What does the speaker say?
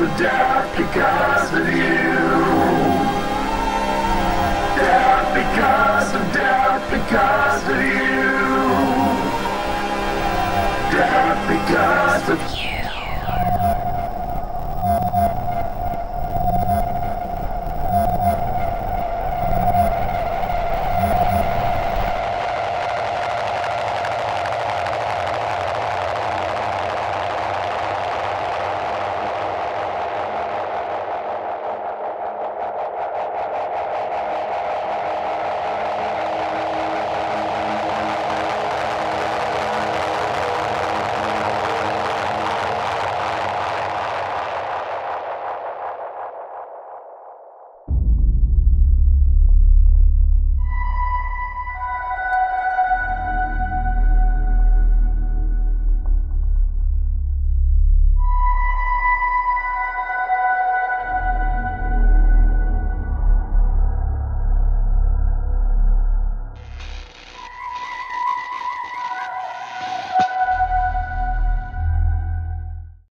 to death, because of you. Death because of death, because of you. Death because of